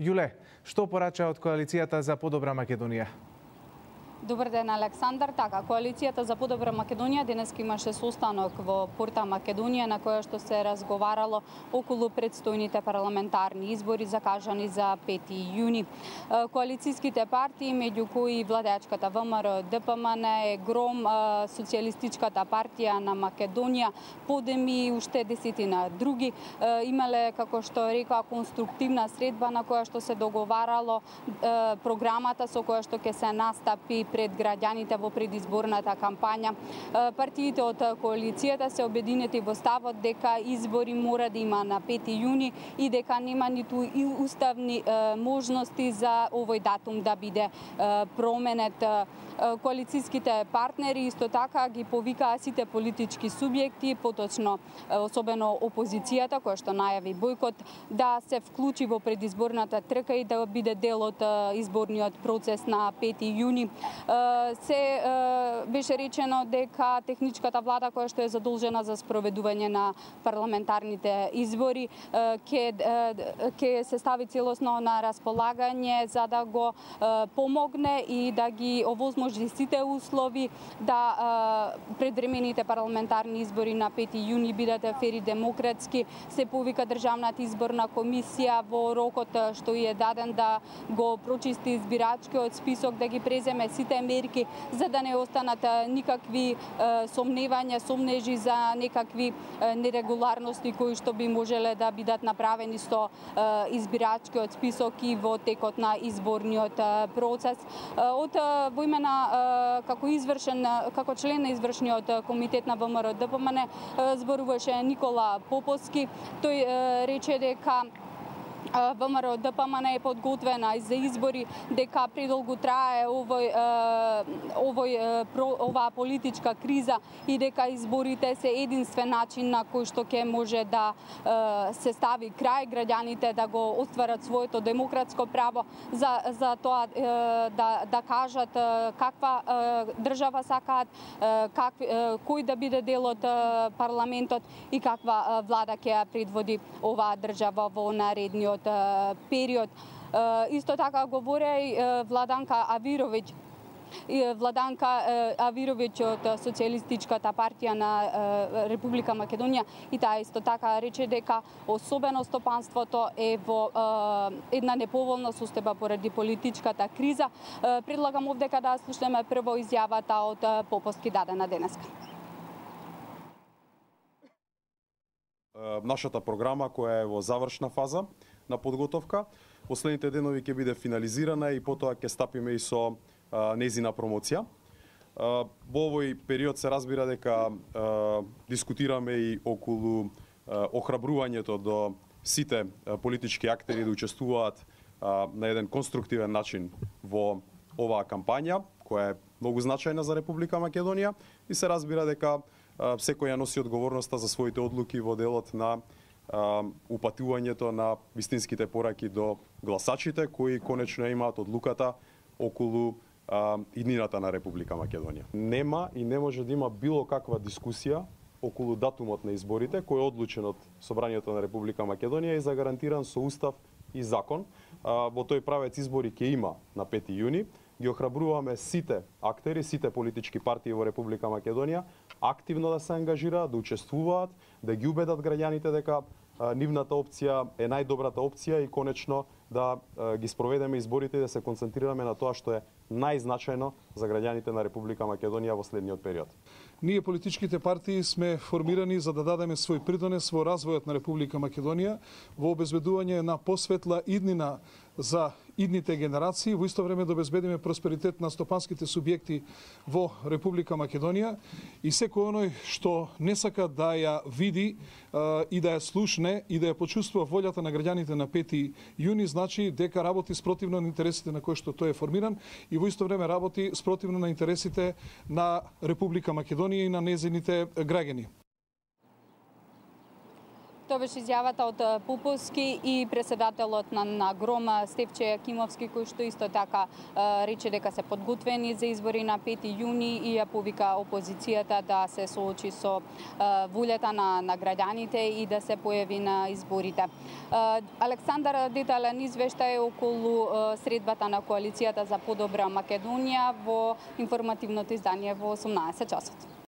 Јуле, што порача од коалицијата за подобра Македонија? Добар ден, Александар. Така, Коалицијата за подобра Македонија денес имаше состанок во Порта Македонија на која што се разговарало околу предстојните парламентарни избори закажани за 5 јуни. Коалицијските партии, меѓу кои владеачката ВМРО, ДПМН, ГРОМ, Социјалистичката партија на Македонија, Подем и уште десетина други, имале, како што рекоа, конструктивна средба на која што се договарало програмата со која што ќе се настапи пред граѓаните во предизборната кампања. Партиите од коалицијата се обединети во ставот дека избори мора да има на 5 јуни и дека нема ниту и уставни можности за овој датум да биде променет коалицијските партнери исто така ги повикаа сите политички субјекти, поточно особено опозицијата која што најави бойкот, да се вклучи во предизборната трка и да биде дел од изборниот процес на 5 јуни. Се беше речено дека техничката влада која што е задолжена за спроведување на парламентарните избори ќе ќе се стави целосно на располагање за да го помогне и да ги овозможи сите услови да предвремените парламентарни избори на 5 јуни бидат фери демократски. Се повика Државната изборна комисија во рокот што е даден да го прочисти избирачкиот список, да ги преземе сите мерки за да не останат никакви сомневања, сомнежи за некакви нерегуларности кои што би можеле да бидат направени со избирачкиот список и во текот на изборниот процес. Од во име на како извршен како член на извршниот комитет на ВМРО ДПМН зборуваше Никола Поповски. Тој рече дека ВМРО ДПМН е подготвена за избори, дека предолго трае овој овој оваа политичка криза и дека изборите се единствен начин на кој што ќе може да се стави крај граѓаните да го остварат своето демократско право за за тоа да да кажат каква држава сакаат, как кој да биде дел од парламентот и каква влада ќе ја предводи оваа држава во наредниот од период. Исто така говоре и Владанка Авировиќ, Владанка Авировиќ од Социјалистичката партија на Република Македонија и таа исто така рече дека особено стопанството е во една неповолна состојба поради политичката криза. Предлагам овдека да слушнеме прво изјавата од Поповски дадена денеска. Нашата програма која е во завршна фаза на подготовка. Последните денови ќе биде финализирана и потоа ќе стапиме и со а, незина промоција. А, во овој период се разбира дека а, дискутираме и околу а, охрабрувањето до сите а, политички актери да учествуваат а, на еден конструктивен начин во оваа кампања, која е многу значајна за Република Македонија и се разбира дека а, секој ја носи одговорноста за своите одлуки во делот на упатувањето на вистинските пораки до гласачите кои конечно имаат одлуката околу иднината на Република Македонија. Нема и не може да има било каква дискусија околу датумот на изборите кој е одлучен од Собранието на Република Македонија и загарантиран со устав и закон. А, во тој правец избори ќе има на 5 јуни ги охрабруваме сите актери, сите политички партии во Република Македонија активно да се ангажираат, да учествуваат, да ги убедат граѓаните дека нивната опција е најдобрата опција и конечно да ги спроведеме изборите и да се концентрираме на тоа што е најзначајно за граѓаните на Република Македонија во следниот период. Ние политичките партии сме формирани за да дадеме свој придонес во развојот на Република Македонија, во обезбедување на посветла иднина за идните генерации, во исто време да обезбедиме просперитет на стопанските субјекти во Република Македонија и секој оној што не сака да ја види и да ја слушне и да ја почувствува волјата на граѓаните на 5 јуни, значи дека работи спротивно на интересите на кои што тој е формиран и во исто време работи спротивно на интересите на Република Македонија и на незините граѓани. Тоа беше изјавата од Пуповски и преседателот на, на Грома Стевче Јакимовски кој што исто така рече дека се подготвени за избори на 5 јуни и ја повика опозицијата да се соочи со волјата на, на граѓаните и да се појави на изборите. Александар детален извештај околу средбата на коалицијата за подобра Македонија во информативното издание во 18 часот.